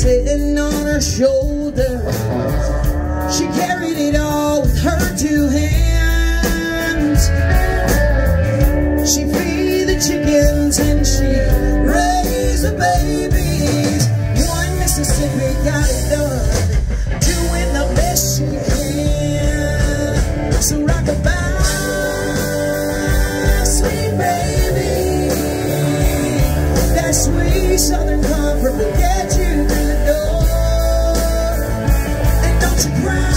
sitting on her shoulders. She carried it all with her two hands. She feed the chickens and she raised the babies. One Mississippi got it done, doing the best she can. So rock about, sweet baby. That sweet southern comfort Don't you cry,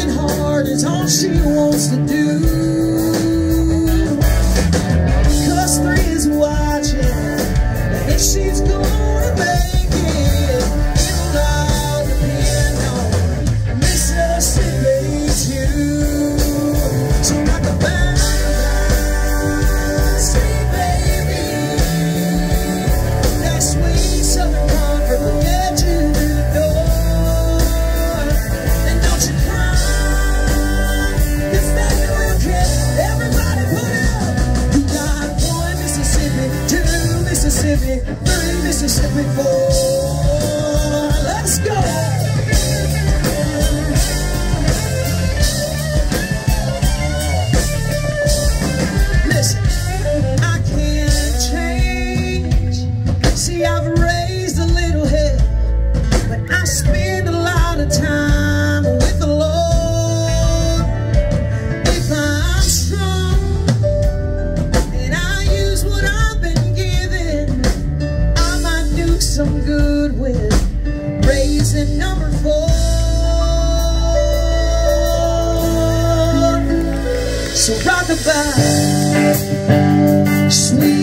Working hard is all she wants to do. Two Mississippi, three Mississippi, good with raising number four. So rock about, sweet.